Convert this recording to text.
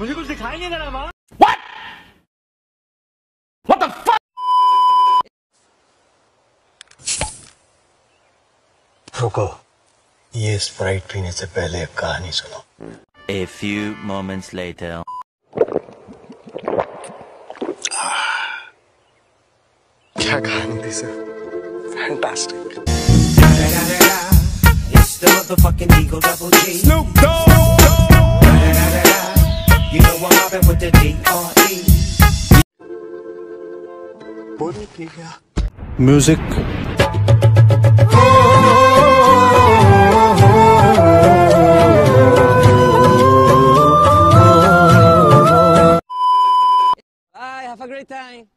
मुझे कुछ दिखाएँगे जरा माँ रुको ये स्प्राइट पीने से पहले कहानी सुनो। ए फ्यू मोमेंट्स लेटर क्या कहानी थी sir? Fantastic It's with the D-R-E. Music. Bye, have a great time.